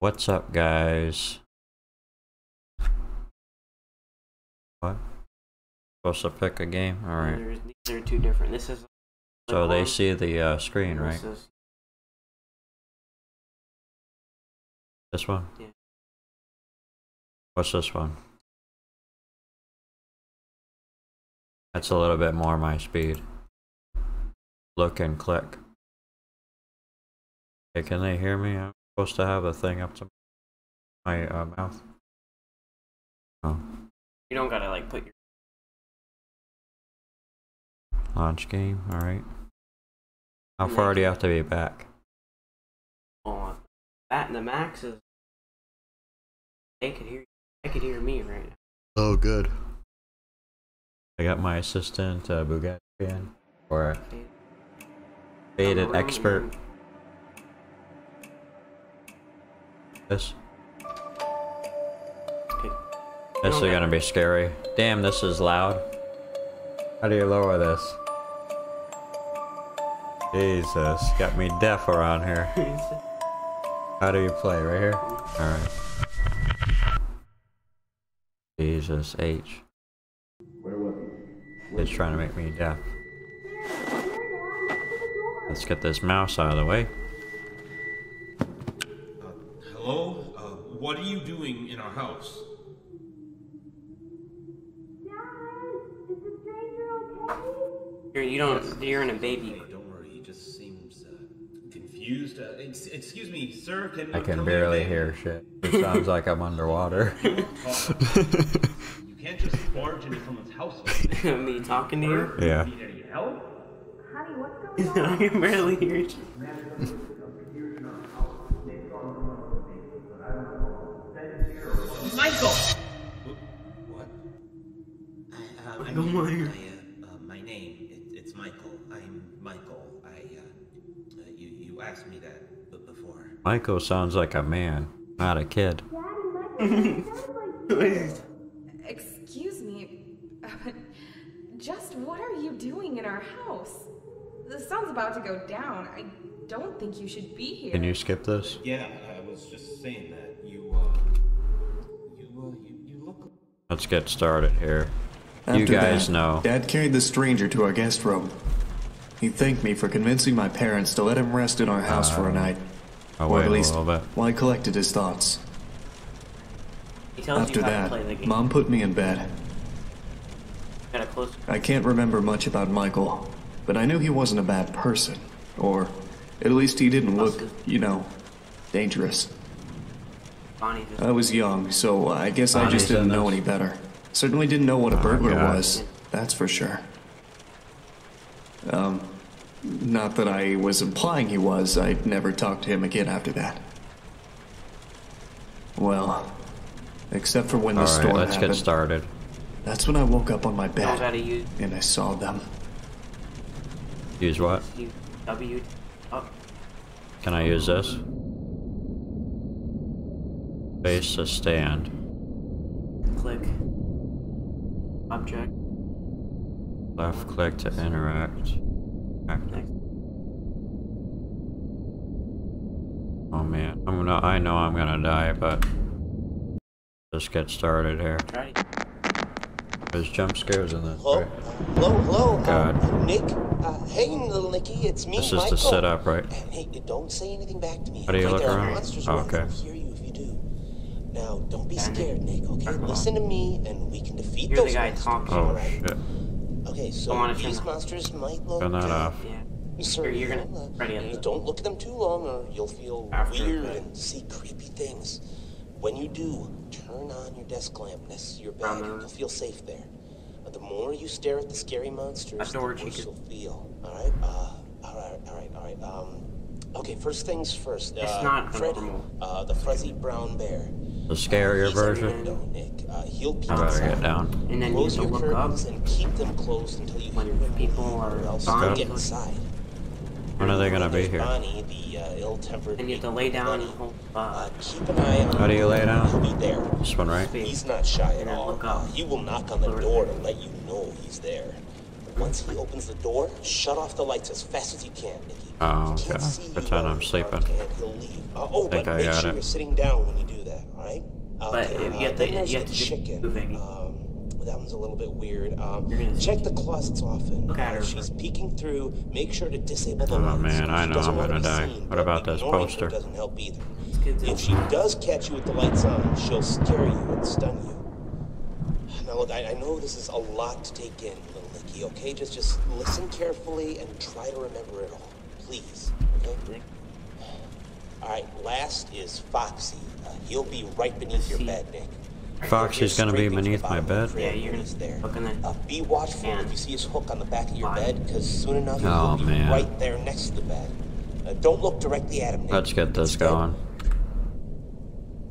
What's up, guys? What? Supposed to pick a game? Alright. These are two different. This is. So they see the uh, screen, right? This is, This one? Yeah. What's this one? That's a little bit more my speed. Look and click. Hey, can they hear me? I'm supposed to have a thing up to my uh, mouth. Oh, you don't gotta like put your. launch game, alright. How And far do you have to be back? Oh, that and the max is. They could hear. I could hear me right now. Oh, good. I got my assistant, uh, Bugatti, in, or Okay. faded Down the road, expert. and This. Okay. This is gonna be scary. Damn, this is loud. How do you lower this? Jesus, got me deaf around here. How do you play? Right here? Alright. Jesus, H. It's trying to make me deaf. Let's get this mouse out of the way. What are you doing in our house? You're, you don't. You're in a baby. Hey, don't worry. He just seems uh, confused. Uh, ex- excuse me, sir. Can I can barely hear shit. It sounds like I'm underwater. You can't just barge into someone's house. like. Me talking to you. yeah. Need any help? Honey, what's going on? I can barely hear you. Asked me that before. Michael sounds like a man, not a kid. Daddy, Michael, sounds like Excuse me, but just what are you doing in our house? The sun's about to go down. I don't think you should be here. Can you skip this? Yeah, I was just saying that. You, uh, you, uh, you, you look. Let's get started here. you guys that, know. Dad carried the stranger to our guest room. He thanked me for convincing my parents to let him rest in our house for a uh, night. I'll or wait at least, little bit. while I collected his thoughts. He tells After you how to that, play the game. Mom put me in bed. Close. I can't remember much about Michael, but I knew he wasn't a bad person. Or, at least he didn't look, you know, dangerous. I was young, so I guess I just didn't know this? any better. Certainly didn't know what a oh, burglar God. was, that's for sure. Um, not that I was implying he was, I'd never talked to him again after that. Well, except for when the Alright, storm let's happened. get started. That's when I woke up on my You how bed to use. and I saw them. Use what? use W. Oh, Can I use this? Face a stand. click. Object. Left click to interact. Oh man, I'm gonna. I know I'm gonna die, but let's get started here. There's jump scares in this, Hello? right? Hello, hello. God. Uh, Nick? Uh, hey, little Nicky, it's me, This is Michael. to sit up, right? And hey, don't say anything back to me. How do you okay? look there around? Are monsters Oh, okay. hear you if you do. Now, don't be scared, Nick, okay? Listen to me, and we can defeat You're the those guy monsters, talking. Oh alright? shit. Okay, so I these monsters might look... Turn that off. Yeah. Sir, You're- you're gonna- uh, ready at the- Don't look at them too long, or you'll feel After weird that. and see creepy things. When you do, turn on your desk lamp next to your bed, Around and you'll feel safe there. Uh, the more you stare at the scary monsters, That door the worse you'll feel. All right, uh, all right, all right, all right. Um, okay, first things first. It's uh, not Freddy, normal. uh, the fuzzy brown bear. The scarier He's at your version. window, Nick. Uh, he'll peek I better inside. get down. And then you Close have to your look up. and keep them closed until you when hear people are or else gone. you'll get inside. When are they gonna be here? Bonnie, the uh, ill-tempered. And you have to lay down and hold. Uh, Uh, keep an eye on How do you lay down? He'll be there. This one, right? He's not shy at all. look up. Uh, he will knock on the door to let you know he's there. Once he opens the door, shut off the lights as fast as you can, Nicky. Oh, okay. Pretend I'm sleeping. And he'll leave. Uh, oh, Think but I make got sure it. you're sitting down when you do that, alright? But Okay, if you uh, have to- then you have the to just chicken. move it. Um, that one's a little bit weird. Um, check the closets often. Look at Uh, her. She's peeking through. Make sure to disable the Oh, lights. man, I know I'm gonna die. seen, What about this ignoring poster? Doesn't help either. If she does catch you with the lights on, she'll scare you and stun you. Now look, I, I know this is a lot to take in, little Nicky, okay? Just just listen carefully and try to remember it all. Please. Okay? Alright, last is Foxy. Uh, he'll be right beneath your bed, Nick. Fox is gonna be Scraping to the beneath my bed? the frame Yeah, you're gonna he's there. look in Uh, be watchful if you see his hook on the back of your Fine. bed, because soon enough Oh, he'll be man. right there next to the bed. Uh, don't look directly at him, Nick. Let's get this Instead, going.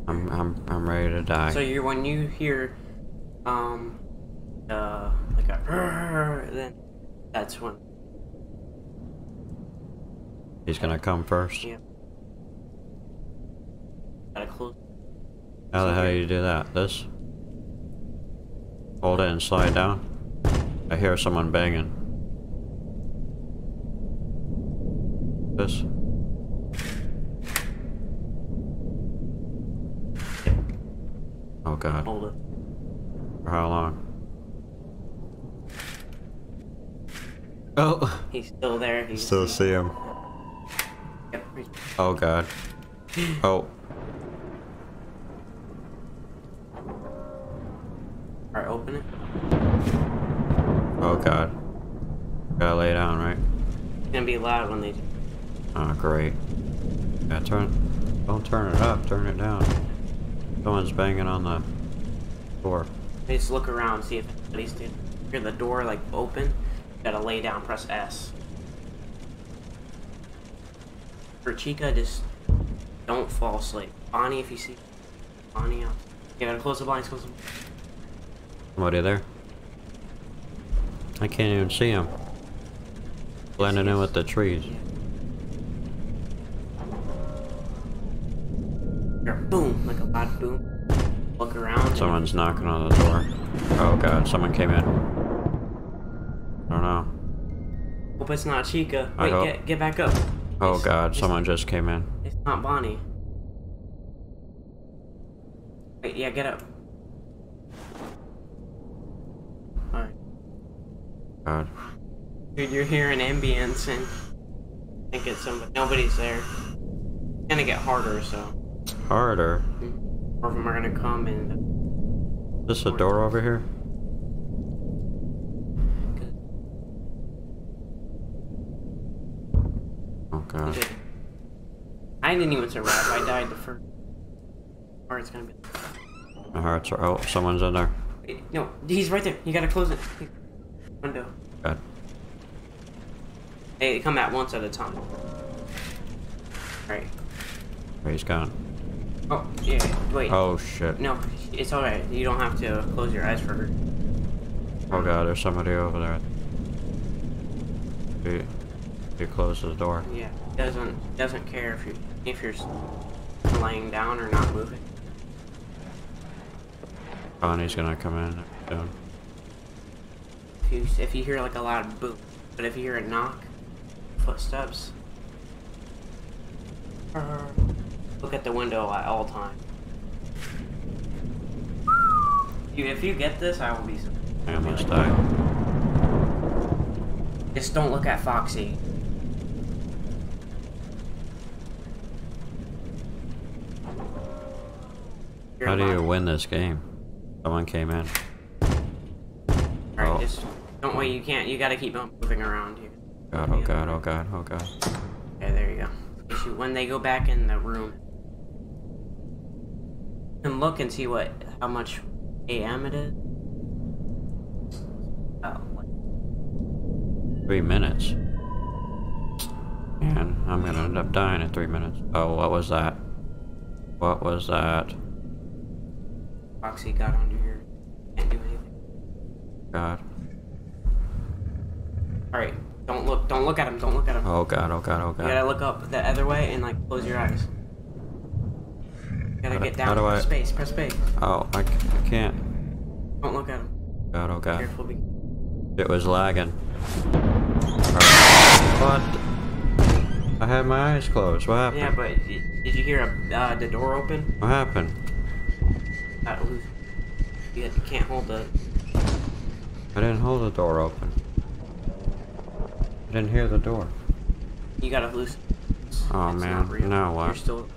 I'm I'm I'm ready to die. So you when you hear um uh like a then that's when He's gonna come first. yeah. Gotta close How the hell you do that? This? Hold it and slide down. I hear someone banging. This? Oh god. hold it. For how long? Oh! He's still there. He's Still see him. Oh god. Oh. Alright, open it. Oh god. Gotta lay down, right? It's gonna be loud when they do. Oh, great. Yeah, turn. Don't turn it up, turn it down. Someone's banging on the door. Just look around, see if anybody's did. Hear the door like open. You gotta lay down, press S. For Chica, just don't fall asleep. Bonnie, if you see Bonnie out, you gotta close the blinds, close the Somebody there? I can't even see him. Blending in with the trees. Boom, like a loud boom. Look around. Someone's knocking on the door. Oh god, someone came in. I don't know. Hope it's not Chica. Wait, get get back up. Oh It's- god, someone just came in. It's not Bonnie. Wait, yeah, get up. God. Dude, you're hearing ambience and I think it's somebody. Nobody's there. It's gonna get harder, so Harder. more of them are gonna come and. Is this a door over here? Oh god. I didn't even survive. I died the first. Or it's gonna be. My hearts are. Oh, someone's in there. No, he's right there. You gotta close it. Window. God. They come at once at a time. Alright. He's gone. Oh, yeah, wait. Oh shit. No, it's alright. You don't have to close your eyes for her. Oh god, there's somebody over there. He, he closed the door. Yeah, doesn't doesn't care if you if you're laying down or not moving. Bonnie's gonna come in soon. If you if you hear like a loud boom, but if you hear a knock, footsteps, uh, look at the window at all times. Dude, if you get this, I will be. so- I almost died. Just don't look at Foxy. How do you win this game? Someone came in. Alright, Oh. just don't wait. You can't. You gotta keep moving around here. God, oh god, oh god, oh god. Okay, there you go. When they go back in the room, and look and see what how much AM it is. Oh, Three minutes. And I'm gonna end up dying in three minutes. Oh, what was that? What was that? Foxy got under here. Can't do anything. God. All right, don't look. Don't look at him. Don't look at him. Oh god, oh god, oh god. You god. gotta look up the other way and like close your eyes. You gotta How get down. how do press I- space. Press space. Oh, I can't. Don't look at him. God, oh god. Careful. Be It was lagging. What? I had my eyes closed. What happened? Yeah, but did you hear a, uh, the door open? What happened? Uh, who's- you you can't hold the. I didn't hold the door open. I didn't hear the door. You gotta loosen. Oh It's man, not real. now what? You're still.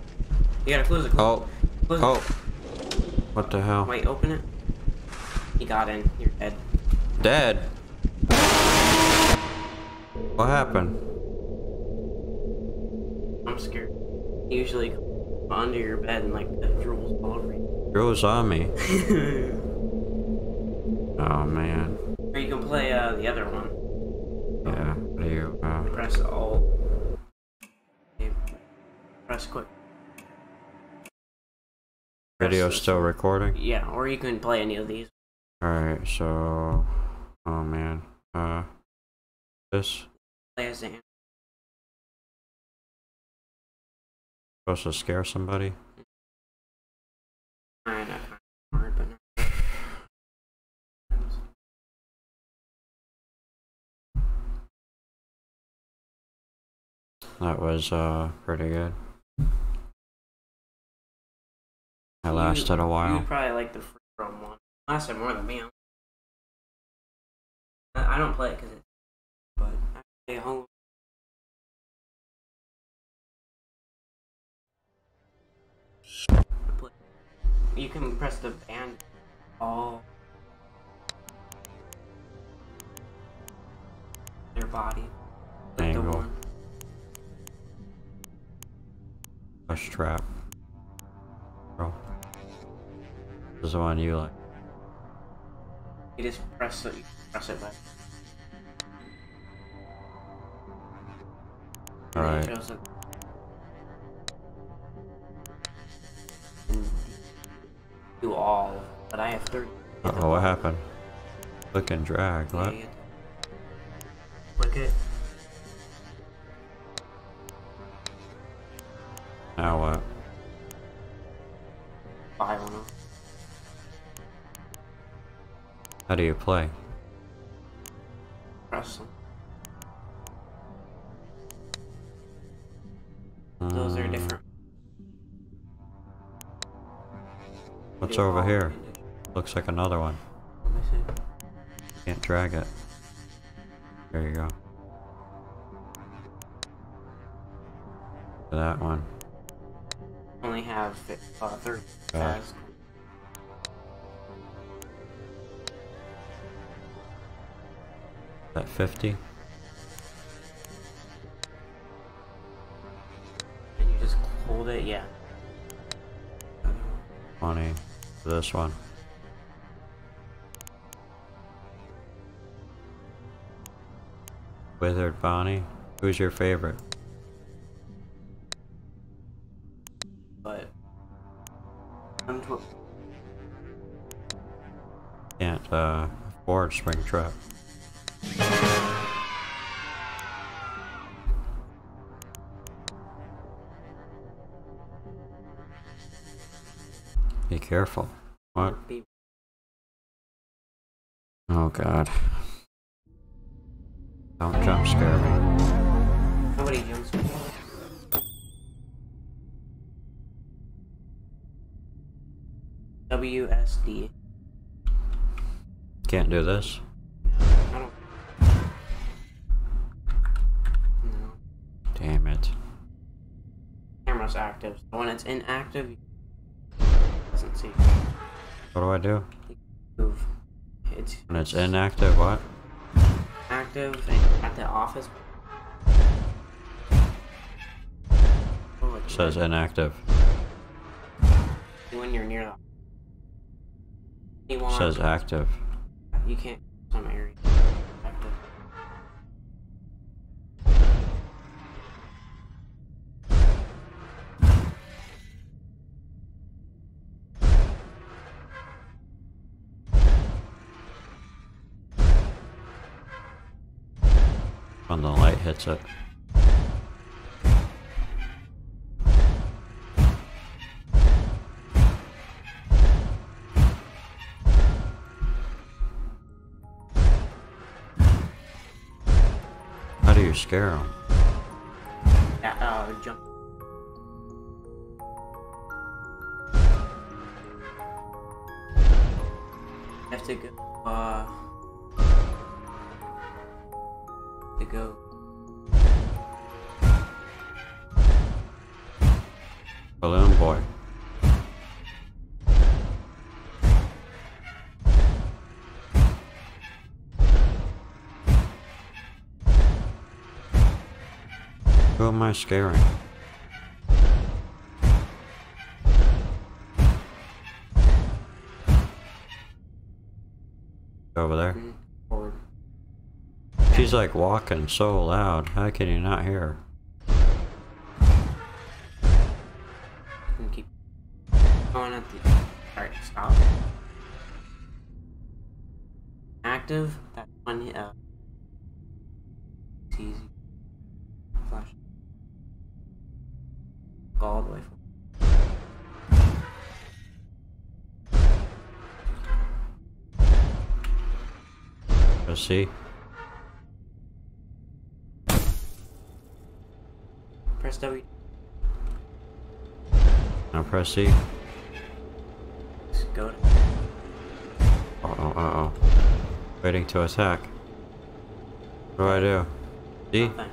You gotta close it. Close, Oh, close oh. it. What the hell? Wait, open it. You got in. You're dead. Dead? What happened? I'm scared. Usually under your bed and like the drools all over you. It was on me. Oh man. or you can play uh, the other one. Yeah. What do you, Press Alt. Okay, Press quick. video still recording? Yeah, or you can play any of these. Alright, so. Oh man. Uh. This. Play as the Supposed to scare somebody? That was, uh, pretty good. I lasted a while. You probably like the free roam one. Lasted more than me. I don't play it because it. But I play home. You can press the band all their body. Like the one. Push trap. Bro. This is the one you like. You just press it. Press it back. And then it Alright. Do all, but I have thirty. Uh oh, what happened? Click and drag. What? Click it. How do you play? Press them. Those are Uh, different. What's over here? Looks like another one. Let me see. Can't drag it. There you go. That one. Only have uh, thirty. That 50? and you just hold it. Yeah. 20. This one. Withered Bonnie. Who's your favorite? But. Can't, uh, afford Spring careful. What? Oh god. Don't jump scare me. Nobody jumps. me. WSD. Can't do this. No. Damn it. Camera's active. So when it's inactive, doesn't see. What do I do? Move. It's When it's inactive, what? active and at the office. Oh, it Says inactive. when you're near the. You. Says active. You can't. Some area. The light hits it. you scare? Yeah, uh, jump. have to go, uh, Who am I scaring? Over there. She's like walking so loud. How can you not hear? Keep going at the. Alright, stop. Active. That one, uh. See. Press W. Now press C. Just go to. Uh oh, uh oh. Waiting to attack. What do I do? D? Nothing.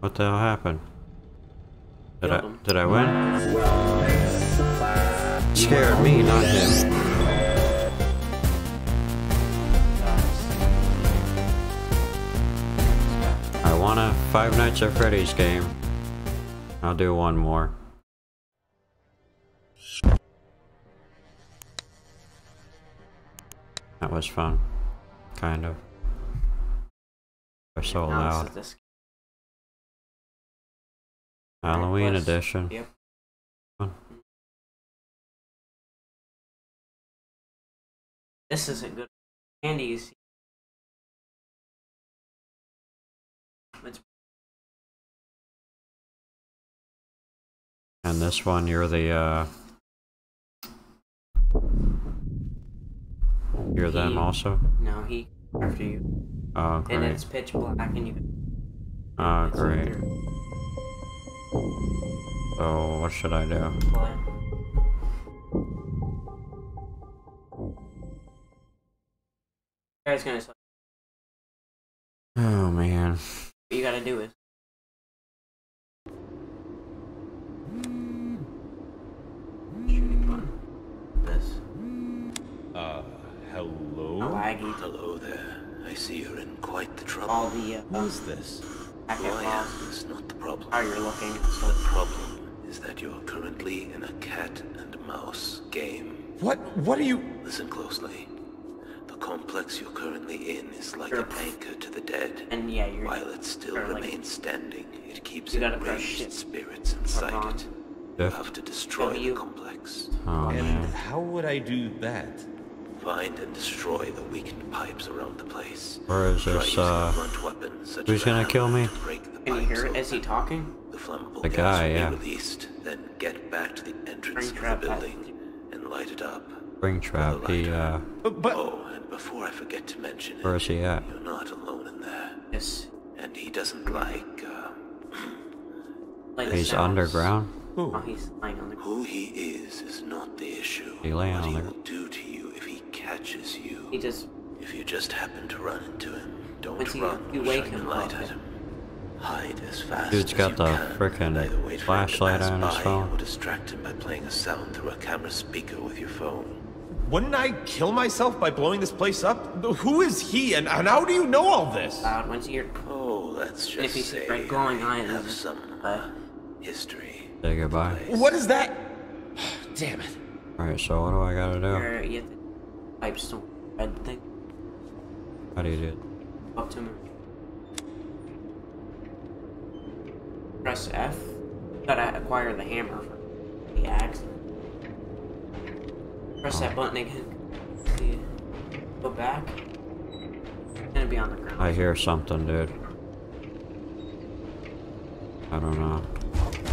What the hell happened? Did I him. did I win? Scared me, not him. I want a Five Nights at Freddy's game. I'll do one more. That was fun. Kind of. They're so Now this loud. Halloween edition. Yep. This isn't good. Andy's. It's And this one, you're the, uh... You're them also? no, he after you, Oh, great. and it's pitch black, and you. Oh, great. So, what should I do? play. Guy's gonna. What Oh, man. What you gotta do is. Shooting button. This. Uh, hello? Laggy. Hello there. I see you're in quite the trouble. All the uh, Who's this? packet Who I is not the problem. How you're looking. The problem is that you're currently in a cat and mouse game. What? What are you? Listen closely. The complex you're currently in is like Sure. an anchor to the dead. and yeah, you're. While it still or like- remains standing, it keeps You enraged spirits inside it. You Shift. have to destroy W. the complex. Oh, And man. how would I do that? Find and destroy the weakened pipes around the place. Where is Try this, uh... blunt weapon such who's gonna kill me? to break the Can you hear pipes it? Is he talking? The flammable The guy, will yeah. released, then get back to the entrance Springtrap of the has- building and light it up. Springtrap, he, uh... But, but Oh, and before I forget to mention Where it, is he at? you're not alone in there. Yes. And he doesn't like, uh, Like He's sounds. underground? Oh, he's lying on the who he is is not the issue. He laying what on he there. will do to you if he catches you. He just. If you just happen to run into him, don't Once you- run you or wake him light up, at him. Hide as fast Dude's as got you the can, frickin' and either wait for him to flashlight on his phone. Or distract him by playing a sound through a camera speaker with your phone. wouldn't I kill myself by blowing this place up? Who is he, and, and how do you know all this? loud once you hear Oh, let's just If he's say right, glowing I have some Uh, uh, history. Say goodbye. What is that? Damn it. Alright, so what do I gotta do? where you have the pipestone red thing How do you do it? up to him. Press F. Gotta acquire the hammer for the axe. Press that button again. See, go back. And be on the ground. I hear something, dude. I don't know.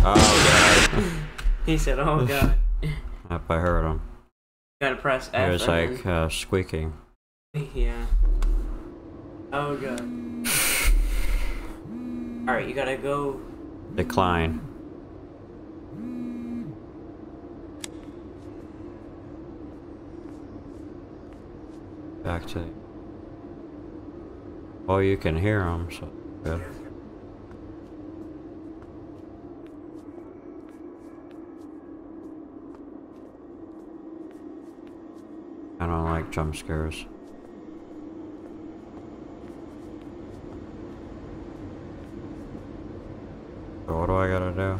Oh, god. He said, "Oh god." Yep, I heard him. gotta press F. It was like uh, squeaking. yeah. Oh god. All right, you gotta go. Decline. Back to. Oh, you can hear them, so good. I don't like jump scares. So what do I gotta do?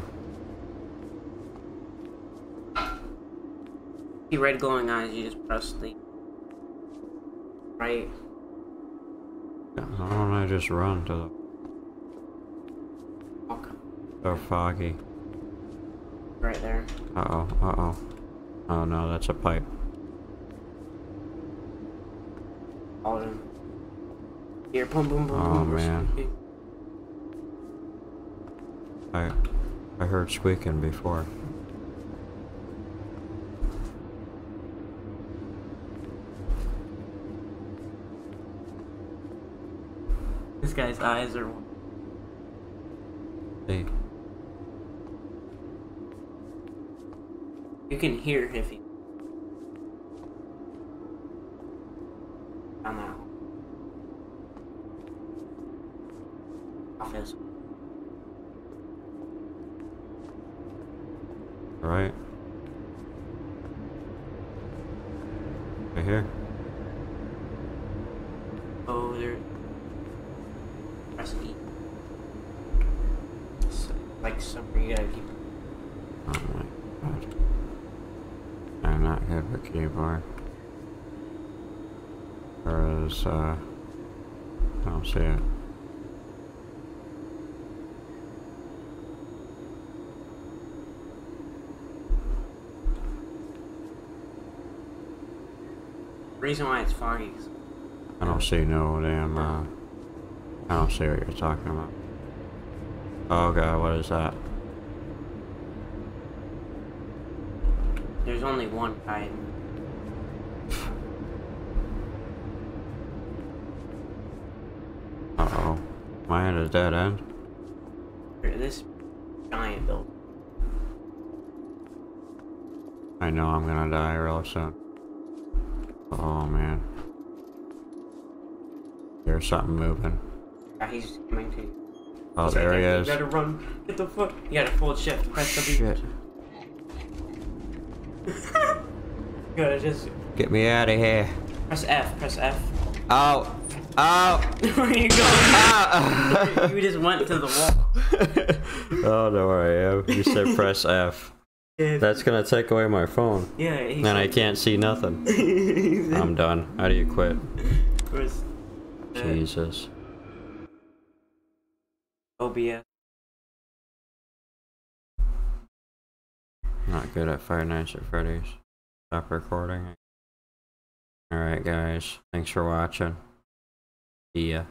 See red glowing eyes. You just press the right. Why don't I just run to the so foggy? Right there. Uh oh, uh oh. Oh no, that's a pipe. All of them. Here, boom, boom, boom, Oh, boom. man. I I heard squeaking before. This guy's eyes are. See, You can hear if he. On that office. right? Right here. Oh, there. Press E. It's like somewhere you gotta keep. Oh my god. I'm not good with keyboard. Or is, uh, I don't see it. Reason why it's foggy. I don't see no damn, uh, I don't see what you're talking about. Oh god, what is that? There's only one guy. Uh oh. Am I at a dead end? This giant building. I know I'm gonna die real soon. Oh man. There's something moving. Yeah, he's coming to you. Oh, He's there right he is. You gotta run. Get the fuck. You gotta hold shift. Press W. Shit. You gotta just Get me out of here. press F. Press F. Oh. Oh. Where are you going? Ah. you just went to the wall. oh, no, I am. You said press F. Yeah, That's gonna take away my phone. yeah And I can't see nothing. I'm done. How do you quit? Jesus. OBS. Not good at Five Nights at Freddy's. Stop recording. Alright, guys. Thanks for watching. See ya.